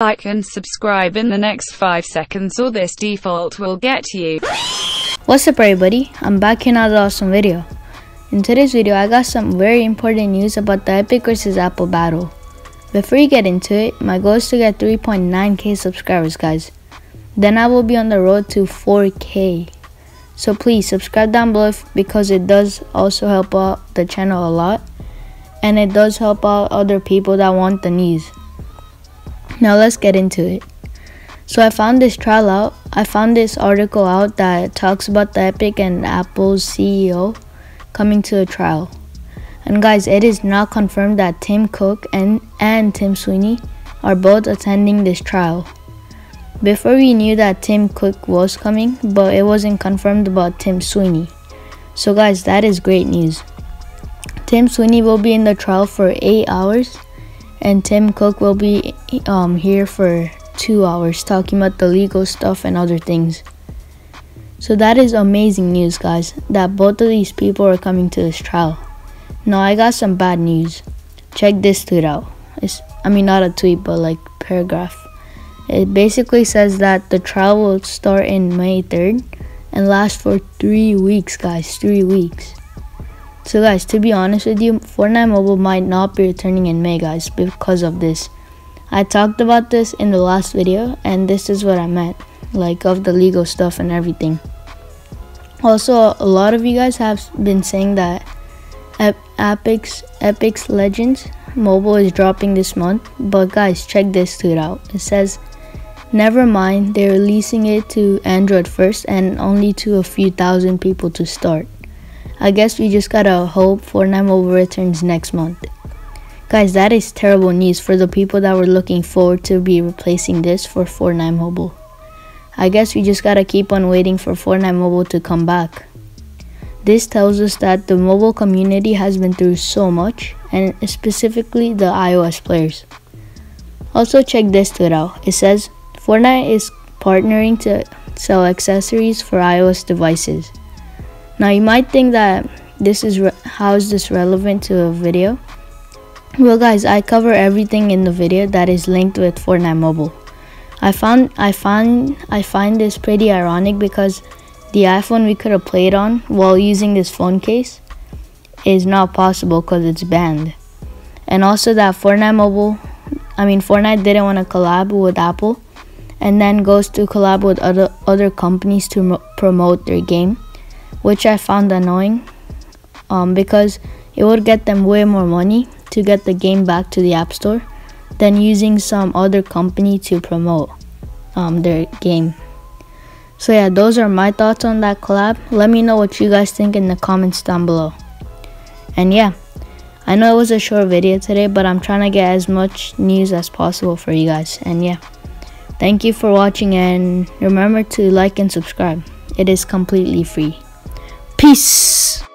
like and subscribe in the next 5 seconds or this default will get you. What's up everybody, I'm back in another awesome video. In today's video I got some very important news about the Epic vs Apple battle. Before you get into it, my goal is to get 3.9k subscribers guys. Then I will be on the road to 4k. So please subscribe down below because it does also help out the channel a lot. And it does help out other people that want the news. Now let's get into it. So I found this trial out. I found this article out that talks about the Epic and Apple's CEO coming to a trial. And guys, it is now confirmed that Tim Cook and, and Tim Sweeney are both attending this trial. Before we knew that Tim Cook was coming, but it wasn't confirmed about Tim Sweeney. So guys, that is great news. Tim Sweeney will be in the trial for 8 hours and Tim Cook will be um, here for two hours talking about the legal stuff and other things. So that is amazing news, guys, that both of these people are coming to this trial. Now I got some bad news. Check this tweet out. It's, I mean, not a tweet, but like paragraph. It basically says that the trial will start in May 3rd and last for three weeks, guys. Three weeks. So guys, to be honest with you, Fortnite Mobile might not be returning in May guys because of this. I talked about this in the last video and this is what I meant, like of the legal stuff and everything. Also, a lot of you guys have been saying that Apex, Apex Legends Mobile is dropping this month, but guys, check this tweet out. It says, Never mind, they're releasing it to Android first and only to a few thousand people to start. I guess we just gotta hope Fortnite Mobile returns next month. Guys, that is terrible news for the people that were looking forward to be replacing this for Fortnite Mobile. I guess we just gotta keep on waiting for Fortnite Mobile to come back. This tells us that the mobile community has been through so much, and specifically the iOS players. Also check this tweet out. It says, Fortnite is partnering to sell accessories for iOS devices. Now you might think that this is how is this relevant to a video? Well guys, I cover everything in the video that is linked with Fortnite Mobile. I found I find I find this pretty ironic because the iPhone we could have played on while using this phone case is not possible because it's banned. And also that Fortnite Mobile, I mean Fortnite didn't want to collab with Apple and then goes to collab with other other companies to promote their game which I found annoying um, because it would get them way more money to get the game back to the App Store than using some other company to promote um, their game. So yeah, those are my thoughts on that collab. Let me know what you guys think in the comments down below. And yeah, I know it was a short video today, but I'm trying to get as much news as possible for you guys. And yeah, thank you for watching and remember to like and subscribe. It is completely free. Peace.